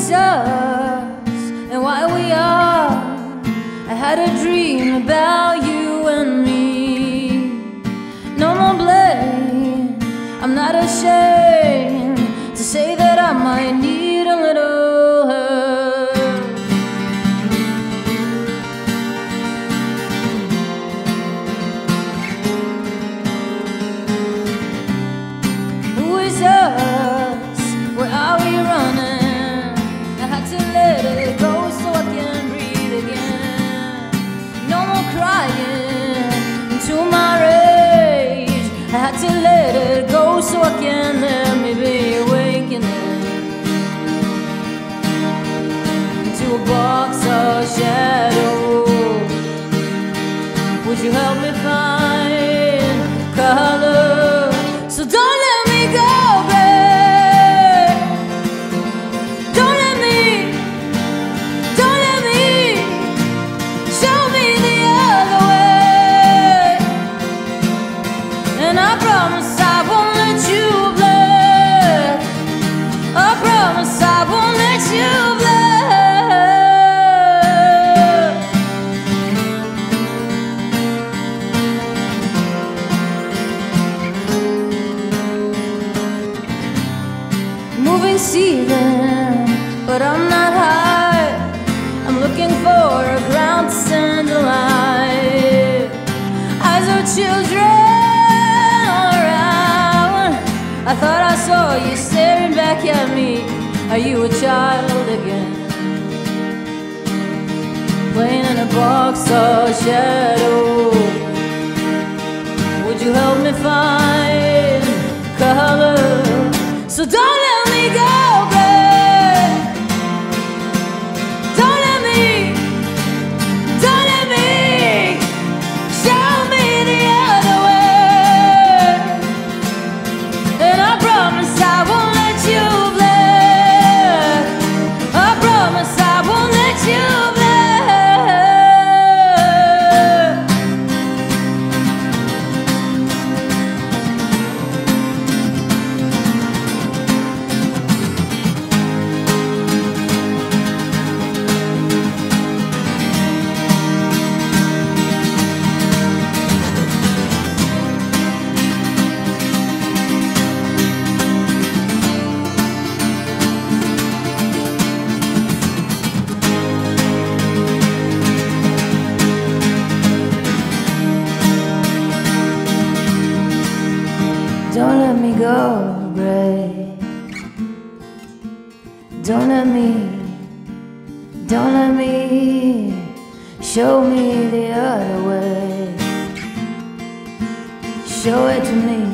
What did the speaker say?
us and why we are. I had a dream about you and me. No more blame. I'm not ashamed to say that I might need let it go so I can let me be awakening to a box of shadows. Would you help me find color? So don't let me go, babe. But I'm not high. I'm looking for a ground to stand alive. Eyes of children around. I thought I saw you staring back at me. Are you a child again? Playing in a box of shadows. Would you help me find color? So don't Don't let me, don't let me show me the other way. Show it to me.